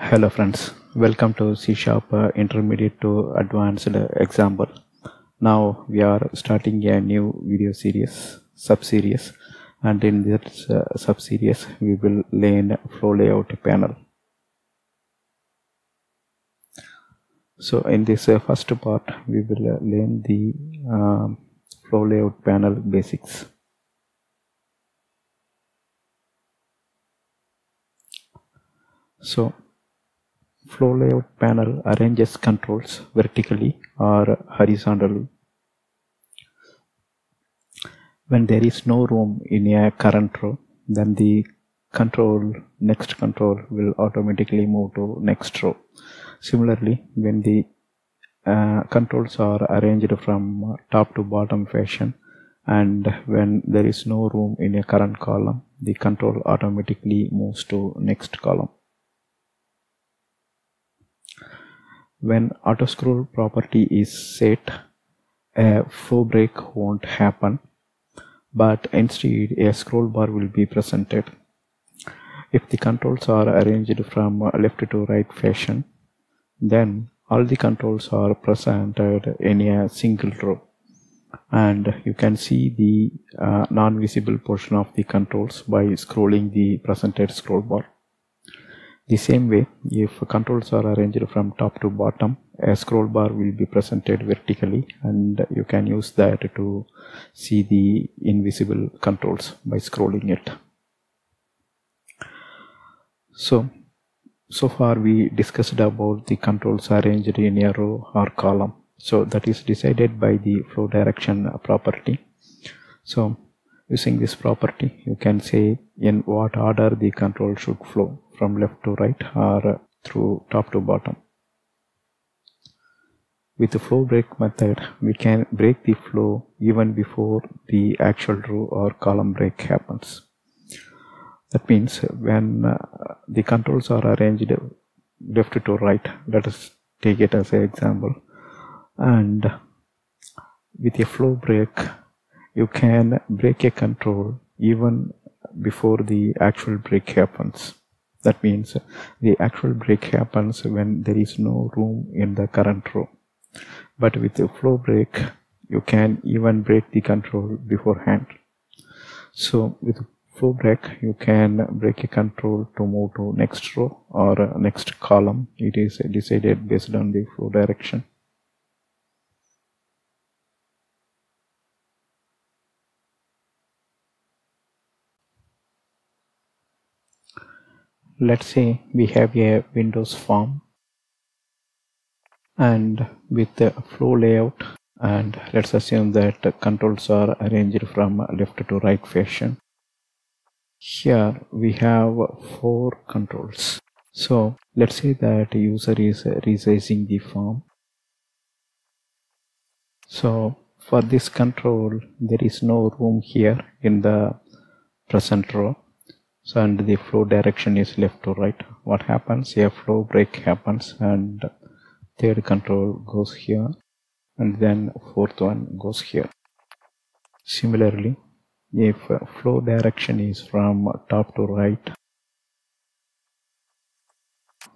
Hello friends, welcome to C Sharp uh, Intermediate to Advanced example. Now we are starting a new video series, sub-series and in this uh, sub-series we will learn flow layout panel. So in this uh, first part we will uh, learn the um, flow layout panel basics. So flow layout panel arranges controls vertically or horizontally. When there is no room in a current row, then the control next control will automatically move to next row. Similarly, when the uh, controls are arranged from top to bottom fashion and when there is no room in a current column, the control automatically moves to next column. When auto scroll property is set a flow break won't happen but instead a scroll bar will be presented. If the controls are arranged from left to right fashion then all the controls are presented in a single row. And you can see the uh, non-visible portion of the controls by scrolling the presented scroll bar the same way, if controls are arranged from top to bottom, a scroll bar will be presented vertically and you can use that to see the invisible controls by scrolling it. So, so far we discussed about the controls arranged in a row or column. So that is decided by the flow direction property. So using this property, you can say in what order the control should flow from left to right or through top to bottom. With the flow break method, we can break the flow even before the actual row or column break happens. That means when uh, the controls are arranged left to right, let us take it as an example, and with a flow break, you can break a control even before the actual break happens. That means the actual break happens when there is no room in the current row. But with the flow break, you can even break the control beforehand. So with flow break, you can break a control to move to next row or next column. It is decided based on the flow direction. Let's say we have a windows form and with the flow layout and let's assume that controls are arranged from left to right fashion. Here we have four controls. So let's say that user is resizing the form. So for this control there is no room here in the present row so and the flow direction is left to right. What happens? A flow break happens and third control goes here and then fourth one goes here. Similarly if flow direction is from top to right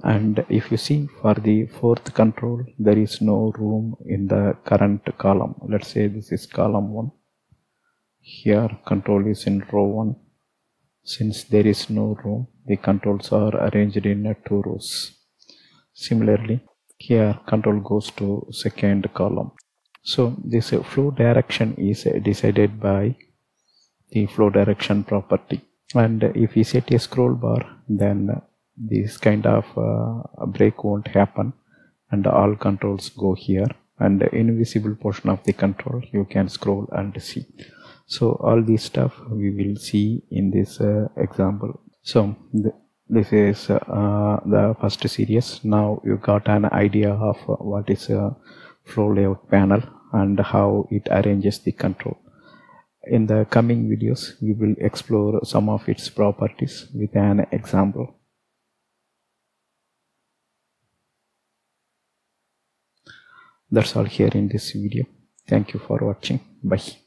and if you see for the fourth control there is no room in the current column. Let's say this is column 1 here control is in row 1 since there is no room, the controls are arranged in two rows. Similarly, here control goes to second column. So this flow direction is decided by the flow direction property. And if we set a scroll bar, then this kind of uh, break won't happen and all controls go here and the invisible portion of the control you can scroll and see so all this stuff we will see in this uh, example. So th this is uh, the first series. Now you got an idea of what is a flow layout panel and how it arranges the control. In the coming videos we will explore some of its properties with an example. That's all here in this video. Thank you for watching. Bye